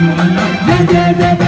بدأ بدأ